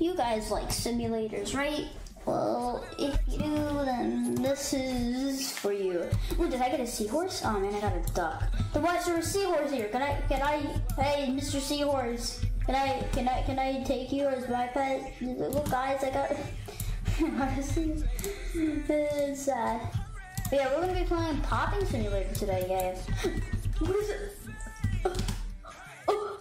You guys like simulators, right? Well, if you do, then this is for you. Ooh, did I get a seahorse? Oh man, I got a duck. Then why there a seahorse here? Can I, can I, hey, Mr. Seahorse, can I, can I, can I take you as my pet? Look, guys, I got, honestly, it's sad. But yeah, we're gonna be playing Popping Simulator today, guys. What is it? Oh, oh,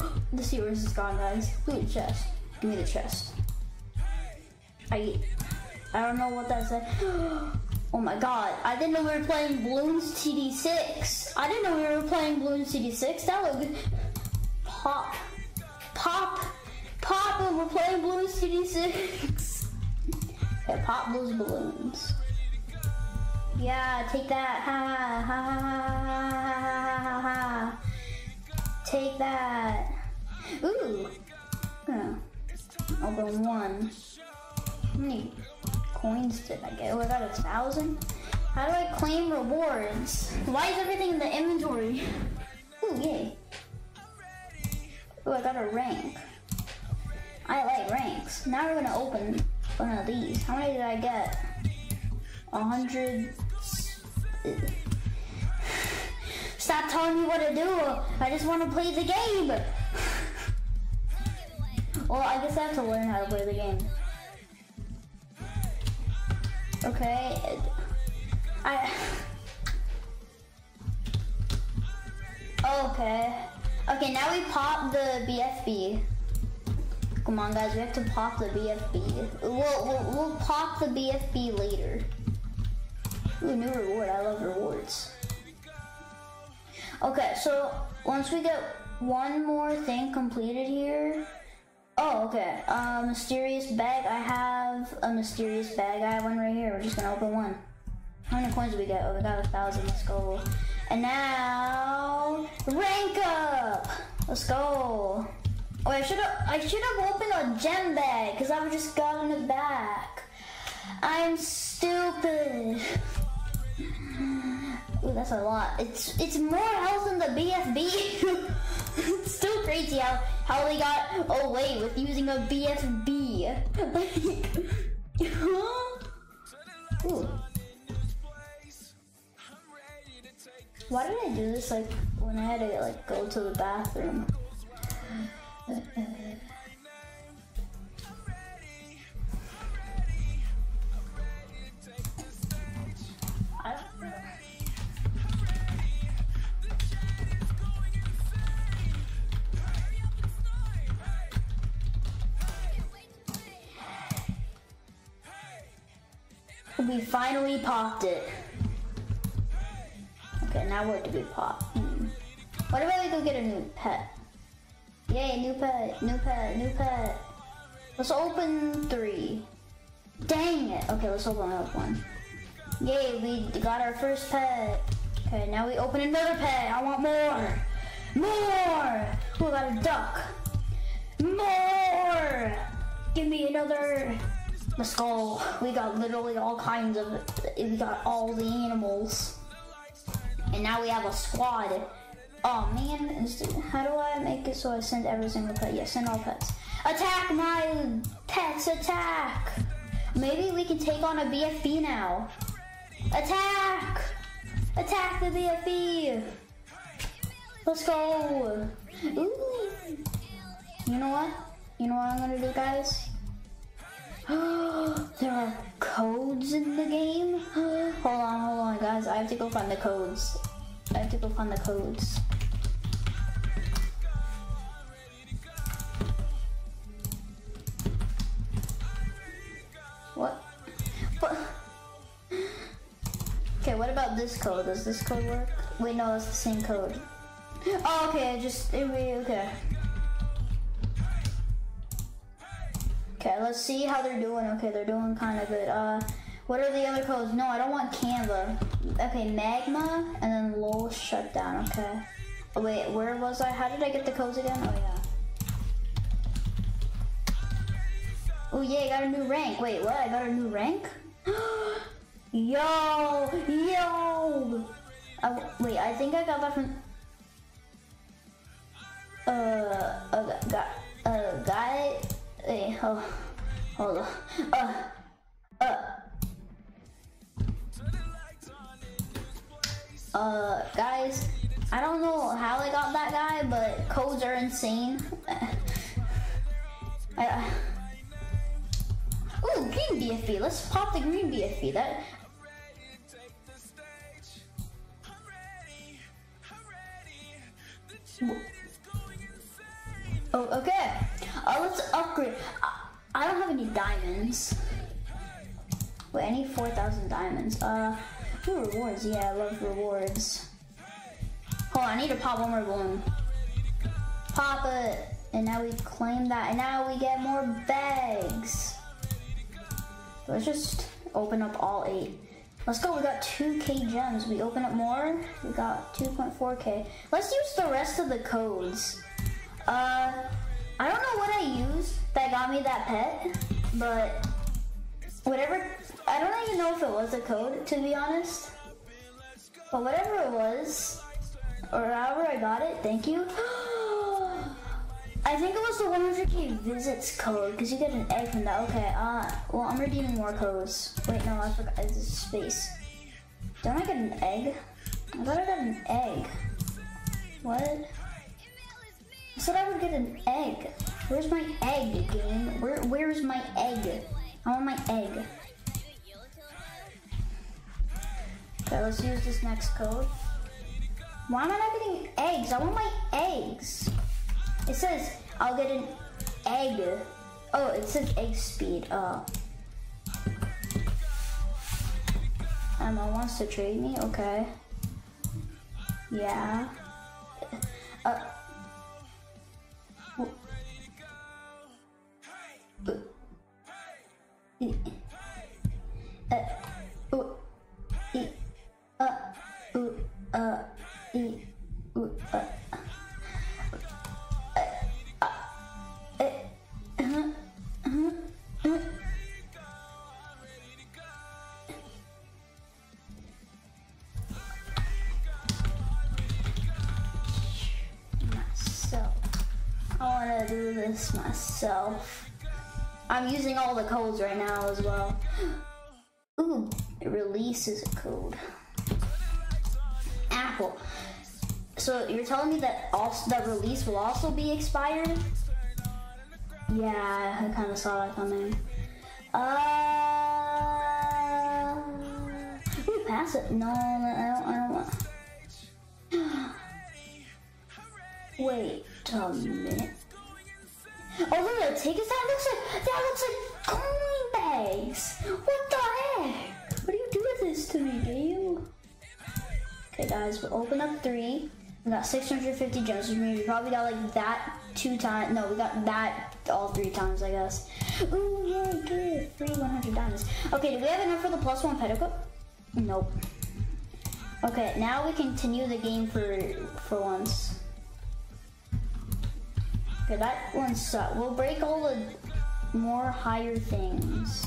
oh. The seahorse is gone, guys. The chest. Give me the chest. I I don't know what that said. Oh my god, I didn't know we were playing Bloons TD6. I didn't know we were playing Bloons TD6. That looked pop. Pop. Pop and we're playing Bloons TD6. Yeah, pop those balloons. Yeah, take that. Ha ha ha ha ha ha ha. Take that. Ooh. Yeah. Open one. How many coins did I get? Oh, I got a thousand. How do I claim rewards? Why is everything in the inventory? Ooh, yay. Ooh, I got a rank. I like ranks. Now we're gonna open one of these. How many did I get? A hundred. Stop telling me what to do. I just want to play the game. Well, I guess I have to learn how to play the game. Okay. I. Okay. Okay, now we pop the BFB. Come on, guys, we have to pop the BFB. We'll, we'll, we'll pop the BFB later. Ooh, new reward. I love rewards. Okay, so once we get one more thing completed here. Oh, okay. Uh, mysterious bag. I have a mysterious bag. I have one right here. We're just gonna open one. How many coins do we get? Oh, we got a thousand. Let's go. And now rank up. Let's go. Oh, I should have. I should have opened a gem bag because I've just gotten it back. I'm stupid. Ooh, that's a lot. It's it's more health than the BFB. it's still crazy how how they got away with using a BFB. Why did I do this like when I had to like go to the bathroom? We finally popped it. Okay, now where do we pop? Hmm. What about we go get a new pet? Yay, new pet, new pet, new pet. Let's open three. Dang it. Okay, let's open up one. Yay, we got our first pet. Okay, now we open another pet. I want more. More. We got a duck. More. Give me another. Let's go. We got literally all kinds of, we got all the animals. And now we have a squad. Oh man, how do I make it so I send every single pet? Yeah, send all pets. Attack my pets, attack! Maybe we can take on a BFB now. Attack! Attack the BFB! Let's go! Ooh. You know what? You know what I'm gonna do, guys? there are codes in the game? hold on, hold on, guys. I have to go find the codes. I have to go find the codes. What? What? Okay, what about this code? Does this code work? Wait, no, it's the same code. Oh, okay, I just, okay. Okay, let's see how they're doing. Okay, they're doing kind of good. Uh, what are the other codes? No, I don't want Canva. Okay, Magma, and then LOL Shutdown, okay. Oh, wait, where was I? How did I get the codes again? Oh, yeah. Oh, yeah, I got a new rank. Wait, what? I got a new rank? yo! Yo! Uh, wait, I think I got that from... Uh, a guy, a guy, Hey, oh, hold on. Uh, uh. Uh, guys, I don't know how I got that guy, but codes are insane. I, ooh, green BFB. Let's pop the green BFB. That. Oh, okay. Uh, let's upgrade. I, don't have any diamonds. Wait, I need 4,000 diamonds. Uh, ooh, rewards. Yeah, I love rewards. Hold on, I need to pop one more balloon. Pop it. And now we claim that. And now we get more bags. Let's just open up all eight. Let's go, we got 2k gems. We open up more, we got 2.4k. Let's use the rest of the codes. Uh, I don't know what I used that got me that pet, but whatever, I don't even know if it was a code, to be honest. But whatever it was, or however I got it, thank you. I think it was the 100k visits code because you get an egg from that. Okay, uh, well, I'm redeeming more codes. Wait, no, I forgot. It's space. Don't I get an egg? I thought I got an egg. What? I said I would get an egg. Where's my egg, game? Where, where's my egg? I want my egg. Okay, let's use this next code. Why am I not getting eggs? I want my eggs. It says I'll get an egg. Oh, it says egg speed. Oh. Emma wants to trade me? Okay. Yeah. Uh. This myself. I'm using all the codes right now as well. Ooh, it releases a code. Apple. So you're telling me that also that release will also be expired? Yeah, I kind of saw that coming. Uh, ooh, pass it. No, I don't. I don't want. Wait a minute. Oh look, the tickets. That looks like that looks like coin bags. What the heck? What do you do with this to me, do you? Okay, guys, we'll open up three. We got 650 gems, we probably got like that two times. No, we got that all three times, I guess. Ooh, yeah, good. Free 100 diamonds. Okay, do we have enough for the plus one pet equip? Nope. Okay, now we continue the game for for once. Okay, that one sucked. We'll break all the more higher things.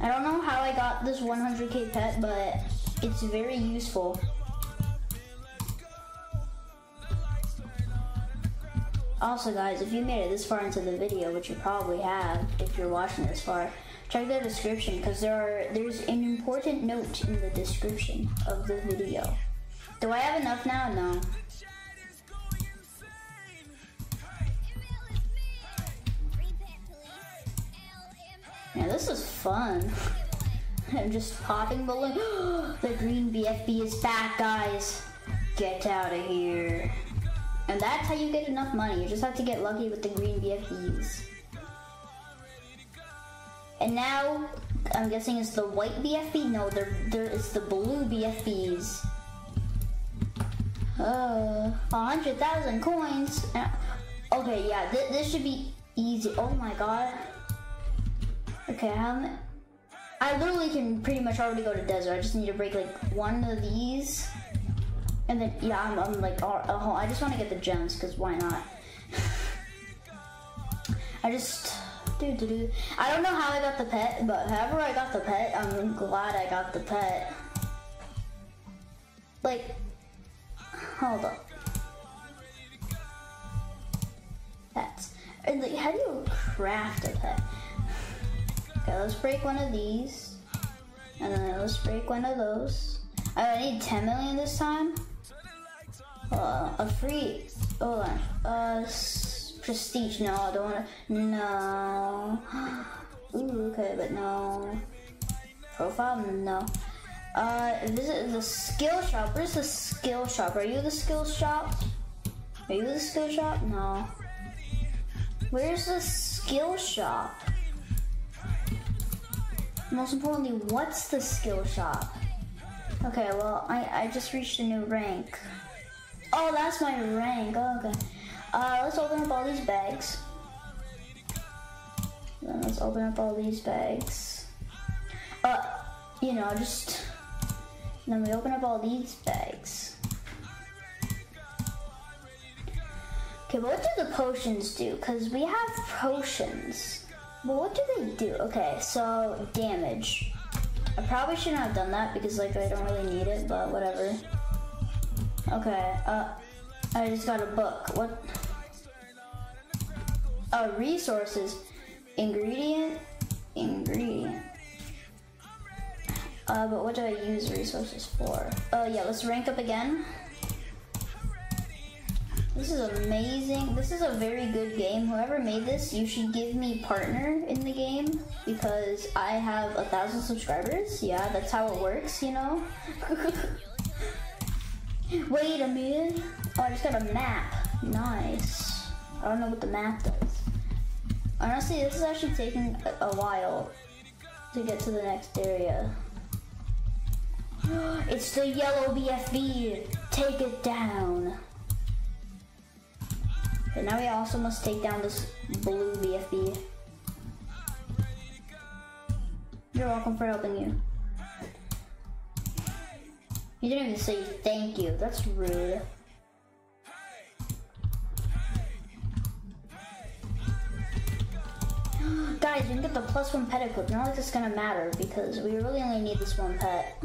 I don't know how I got this 100k pet, but it's very useful. Also guys, if you made it this far into the video, which you probably have if you're watching this far, check the description because there are there's an important note in the description of the video. Do I have enough now? No. Yeah, this is fun. I'm just popping balloon. the green BFB is back, guys. Get out of here. And that's how you get enough money. You just have to get lucky with the green BFBs. And now, I'm guessing it's the white BFB? No, there, there is the blue BFBs. Uh, 100,000 coins. Uh, okay, yeah, th this should be easy. Oh my god. Okay, um, I literally can pretty much already go to desert. I just need to break like one of these. And then, yeah, I'm, I'm like, oh, I just want to get the gems because why not? I just, do do do. I don't know how I got the pet, but however I got the pet, I'm glad I got the pet. Like, hold up. That's And like, how do you craft a pet? Let's break one of these. And then let's break one of those. I need 10 million this time. Uh, a free, hold on. Uh, prestige, no, I don't wanna, no. Ooh, okay, but no. Profile, no. Uh, visit the skill shop. Where's the skill shop? Are you the skill shop? Are you the skill shop? No. Where's the skill shop? Most importantly, what's the skill shop? Okay, well, I, I just reached a new rank. Oh, that's my rank. Oh, okay. Uh, let's open up all these bags. Then let's open up all these bags. Uh, you know, just... Then we open up all these bags. Okay, what do the potions do? Because we have potions. But what do they do? Okay, so damage. I probably shouldn't have done that because like I don't really need it, but whatever. Okay, uh, I just got a book. What? Uh, resources. Ingredient. Ingredient. Uh, but what do I use resources for? Oh yeah, let's rank up again. This is amazing. This is a very good game. Whoever made this, you should give me partner in the game because I have a thousand subscribers. Yeah, that's how it works, you know? Wait a minute. Oh, I just got a map. Nice. I don't know what the map does. Honestly, this is actually taking a, a while to get to the next area. It's the yellow BFB. Take it down. Now we also must take down this blue BFB. You're welcome for helping you. You didn't even say thank you. That's rude. Guys, you can get the plus one pet equip. Not like it's gonna matter because we really only need this one pet.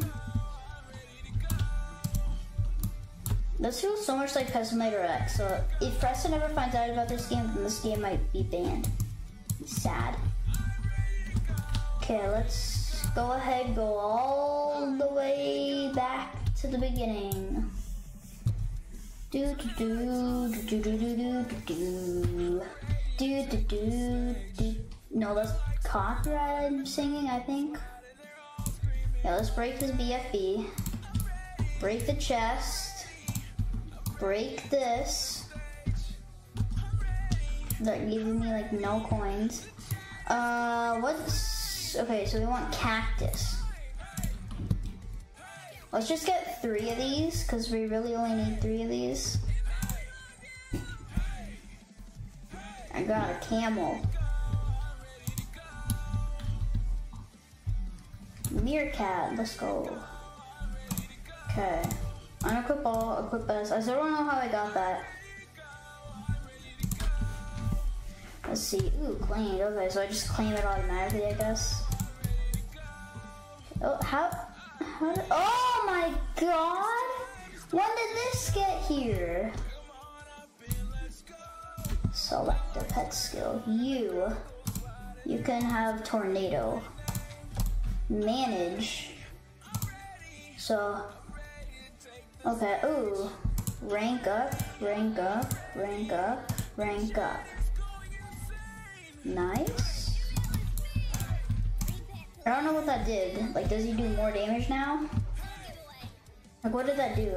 This feels so much like Pet Simulator X, so if Preston ever finds out about this game, then this game might be banned. Sad. Okay, let's go ahead, go all the way back to the beginning. Do do do do do do do do do do do do. No, that's copyright singing, I think. Yeah, let's break this BFB. Break the chest break this. That giving me like no coins. Uh, what's, okay, so we want cactus. Let's just get three of these, because we really only need three of these. I got a camel. Meerkat, let's go. Okay. Unequip all, equip S. I still don't know how I got that. Let's see. Ooh, claimed. Okay, so I just claim it automatically, I guess. Oh, how? How did, oh my god! When did this get here? Select a pet skill. You. You can have tornado. Manage. So Okay, ooh. Rank up, rank up, rank up, rank up. Nice. I don't know what that did. Like, does he do more damage now? Like, what did that do?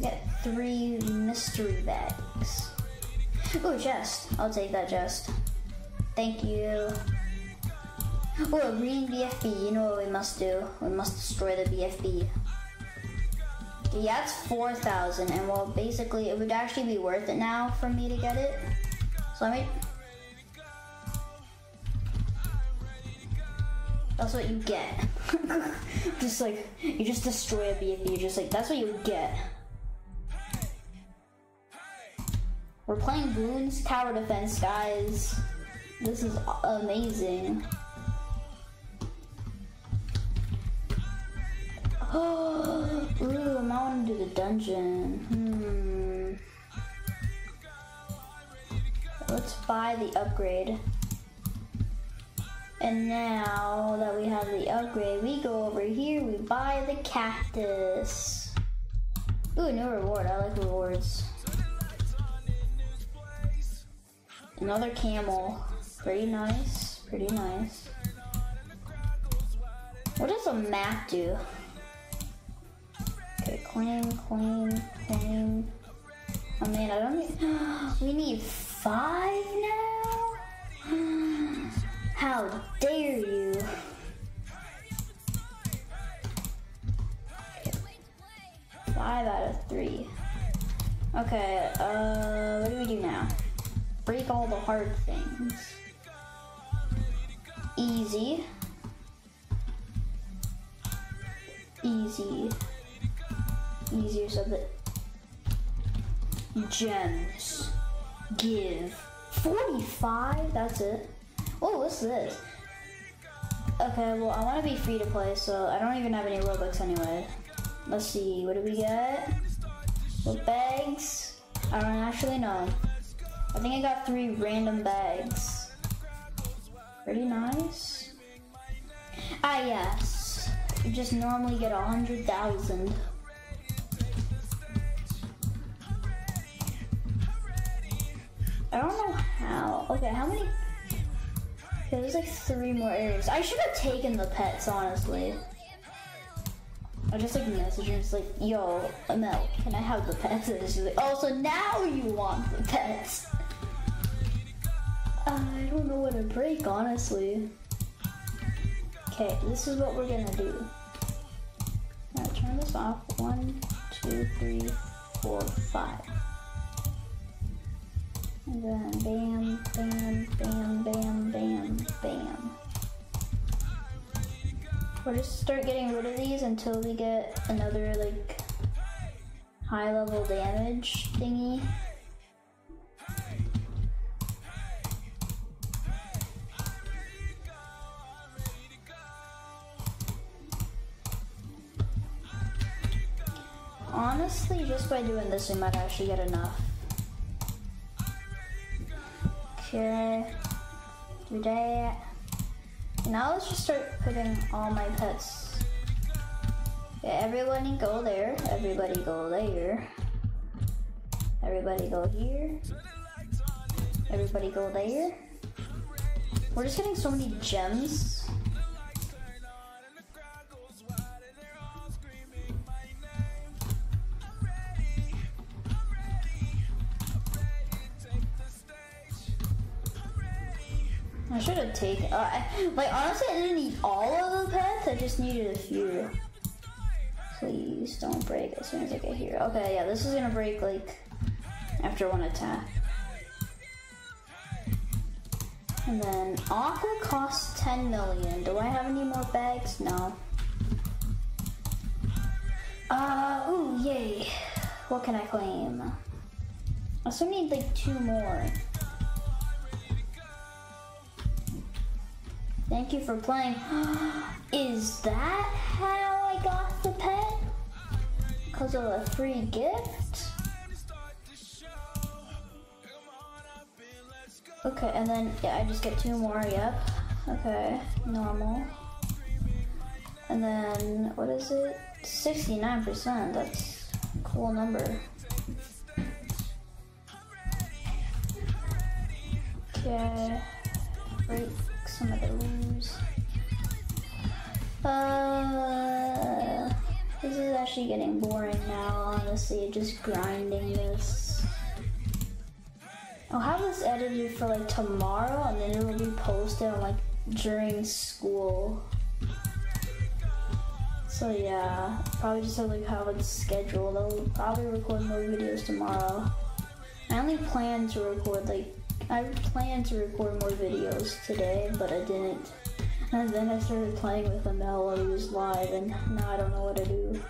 Get three mystery bags. Ooh, chest. I'll take that chest. Thank you. Oh, a green BFB. You know what we must do? We must destroy the BFB. Yeah, it's 4,000, and well, basically, it would actually be worth it now for me to get it. So let me... That's what you get. just like, you just destroy a BFB, you're just like, that's what you get. We're playing Bloons Tower Defense, guys. This is amazing. Oh, I want to do the dungeon. Hmm. let's buy the upgrade. And now that we have the upgrade, we go over here, we buy the cactus. Ooh, new reward. I like rewards. Another camel. Pretty nice. Pretty nice. What does a map do? Okay, claim, claim, claim. Oh man, I don't need. We need five now? How dare you? Five out of three. Okay, uh, what do we do now? Break all the hard things. Easy. Easy. Easier so that gems give. 45 that's it. Oh what's this? Okay well i want to be free to play so i don't even have any robux anyway. Let's see what do we get? What bags? I don't actually know. I think i got three random bags. Pretty nice. Ah yes. You just normally get a hundred thousand I don't know how. Okay, how many? Okay, there's like three more areas. I should have taken the pets, honestly. I just like message her, it's like, yo, Mel, can I have the pets? And she's like, oh, so now you want the pets. Uh, I don't know what to break, honestly. Okay, this is what we're gonna do. Now turn this off. One, two, three, four, five. Then bam, bam, bam, bam, bam, bam. We'll just start getting rid of these until we get another like high level damage thingy. Honestly, just by doing this, we might actually get enough. Okay. Do that. Now let's just start putting all my pets. Okay, everybody go there. Everybody go there. Everybody go here. Everybody go there. We're just getting so many gems. Have. Uh, I, like honestly, I didn't need all of the pets. I just needed a few. Please don't break as soon as I get here. Okay, yeah, this is gonna break like after one attack. And then Aqua costs 10 million. Do I have any more bags? No. Uh, ooh, yay. What can I claim? I still need like two more. Thank you for playing. Is that how I got the pet? Because of a free gift? Okay, and then, yeah, I just get two more, yep. Okay, normal. And then, what is it? 69%, that's a cool number. Okay, some of those. Uh, this is actually getting boring now, honestly, just grinding this. I'll have this edited for like tomorrow and then it will be posted like during school. So yeah, probably just have like how it's scheduled. I'll probably record more videos tomorrow. I only plan to record like I planned to record more videos today, but I didn't. And then I started playing with Amel while he was live, and now I don't know what to do.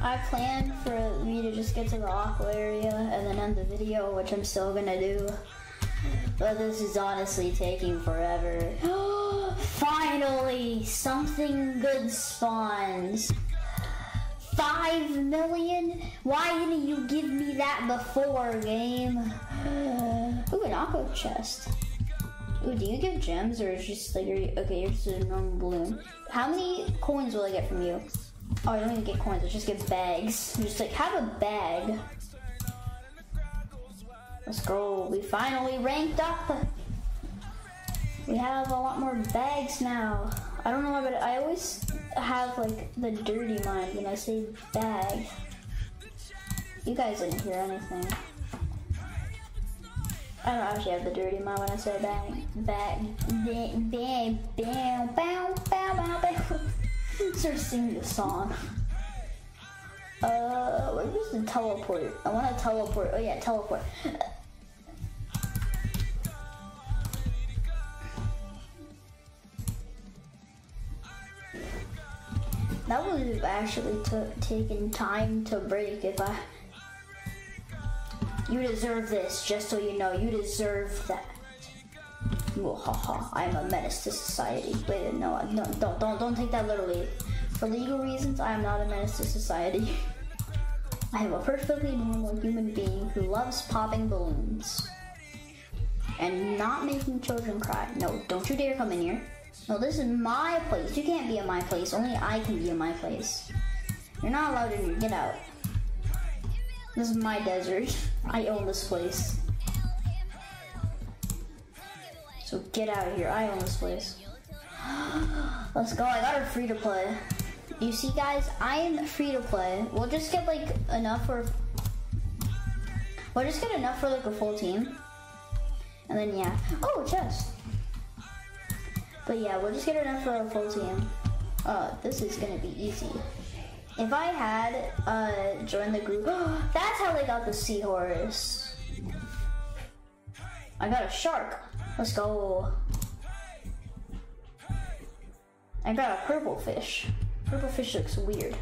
I planned for me to just get to the aqua area and then end the video, which I'm still gonna do. But this is honestly taking forever. Finally, something good spawns. Five million? Why didn't you give me that before, game? Ooh, an aqua chest. Ooh, do you give gems or is just like, you, okay, you're just a normal balloon. How many coins will I get from you? Oh, I don't even get coins, I just get bags. You just like, have a bag. Let's go. We finally ranked up. We have a lot more bags now. I don't know why, but I always have like the dirty mind when I say bag. You guys didn't hear anything. I don't actually have the dirty mind when I say bang, bang, bang, bang, bow, bow, bow, bow. Start singing the song. Uh, where's the teleport? I want to teleport. Oh yeah, teleport. That would have actually taken time to break if I. You deserve this, just so you know. You deserve that. Wahaha, I'm a menace to society. Wait, no, no, don't, don't, don't take that literally. For legal reasons, I am not a menace to society. I am a perfectly normal human being who loves popping balloons. And not making children cry. No, don't you dare come in here. No, this is my place. You can't be in my place. Only I can be in my place. You're not allowed in here. Get out. This is my desert. I own this place. So get out of here. I own this place. Let's go. I got her free to play. You see, guys, I am free to play. We'll just get like enough for. We'll just get enough for like a full team. And then yeah. Oh, chest. But yeah, we'll just get enough for a full team. Uh, this is gonna be easy. If I had uh joined the group, that's how they got the seahorse. I got a shark. Let's go. I got a purple fish. Purple fish looks weird.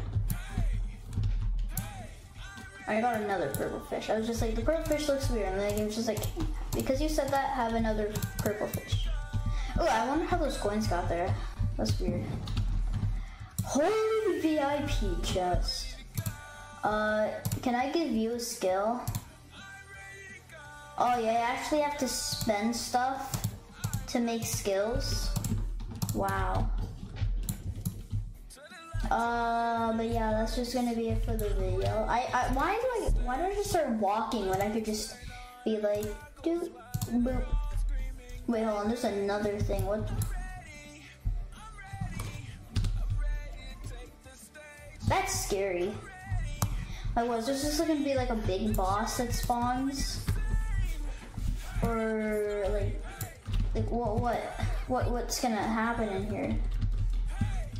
I got another purple fish. I was just like, the purple fish looks weird. And then the game was just like, because you said that, have another purple fish. Oh, I wonder how those coins got there. That's weird. Holy VIP chest. Uh, can I give you a skill? Oh yeah, I actually have to spend stuff to make skills. Wow. Uh, but yeah, that's just gonna be it for the video. I, I why do I why do I just start walking when I could just be like, do boop. Wait, hold on. There's another thing. What? That's scary. Like, was this just gonna be like a big boss that spawns? Or like, like what, what, what, what's gonna happen in here?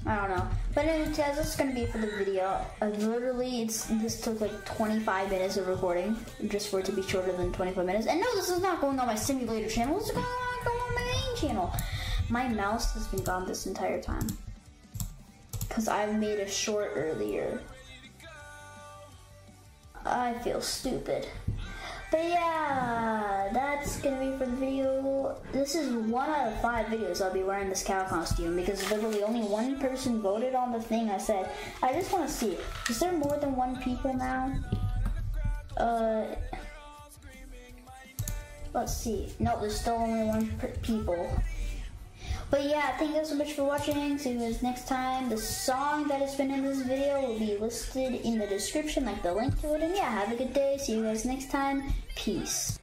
I don't know. But anyways, guys, this is gonna be for the video. Uh, literally, it's this took like 25 minutes of recording just for it to be shorter than 25 minutes. And no, this is not going on my simulator channel. This is going on, going on my main channel. My mouse has been gone this entire time because I've made a short earlier. I feel stupid. But yeah, that's gonna be for the video. This is one out of five videos I'll be wearing this cow costume because literally only one person voted on the thing I said. I just want to see, is there more than one people now? Uh, let's see. No, there's still only one people. But yeah, thank you guys so much for watching. See you guys next time. The song that has been in this video will be listed in the description, like the link to it. And yeah, have a good day. See you guys next time. Peace.